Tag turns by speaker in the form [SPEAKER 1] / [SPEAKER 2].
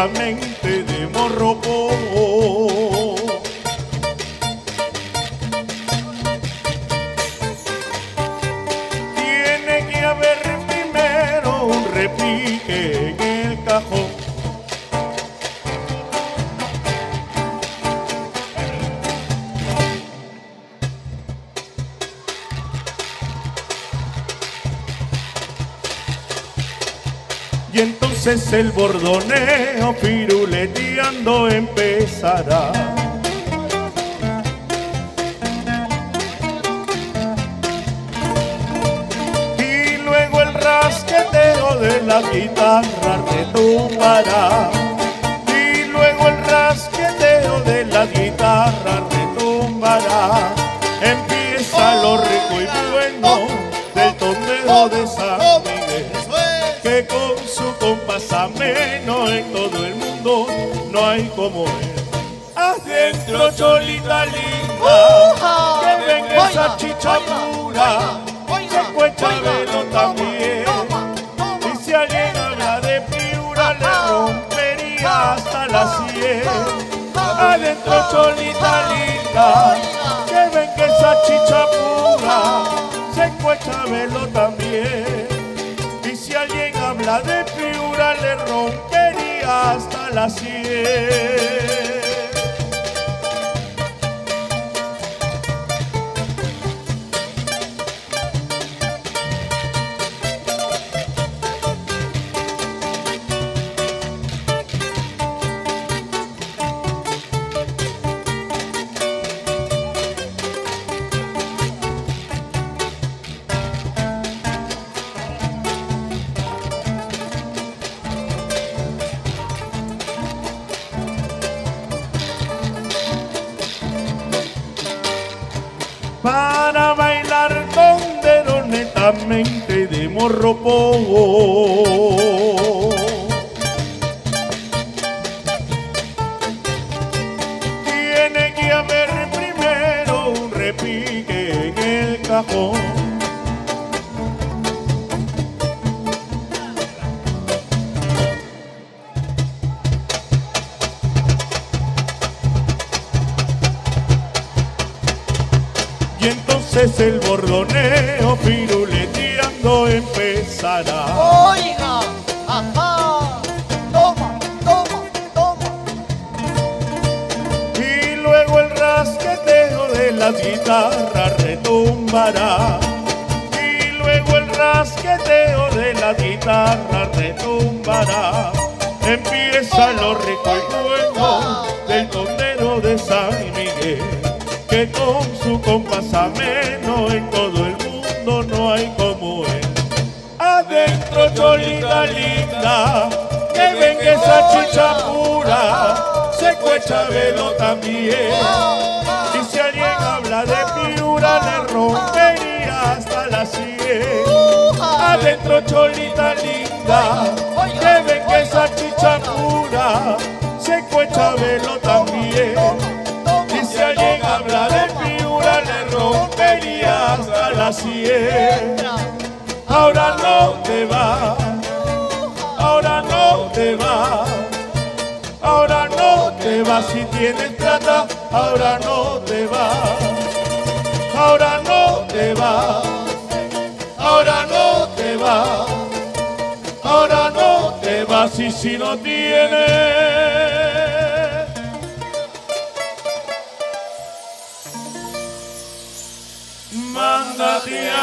[SPEAKER 1] netamente de morroco. Tiene que haber primero un repique en el cajón. Y entonces el bordoneo piruleteando empezará. Y luego el rasqueteo de la guitarra retumbará. Ameno en todo el mundo no hay como él. Adentro cholita linda, que venga esa chicha pura, se cuecha velo también. Y si alguien habla de piura le rompería hasta la sien. Adentro cholita linda, que venga esa chicha pura, se cuecha velo también. Si alguien habla de Piura le rompería hasta la sien. Netamente de morropo. Entonces el bordoneo piruleteando empezará.
[SPEAKER 2] Oiga, ajá, toma, toma, toma.
[SPEAKER 1] Y luego el rasqueteo de las guitarras retumbará. Y luego el rasqueteo de las guitarras retumbará. Empieza lo rico y bueno del tondero de San Miguel. Con su compás ameno en todo el mundo no hay como él. Adentro cholita linda, que venga esa chicha pura, se cuecha velo también. Y si alguien habla de piura le rompería hasta la sien. Adentro cholita linda, que venga esa chicha pura, se cuecha velo también. Hasta la sien. Ahora no te va, ahora no te va, ahora no te va si tienes plata, ahora no te va, ahora no te va, ahora no te va, ahora no te va si si no tienes. Maria.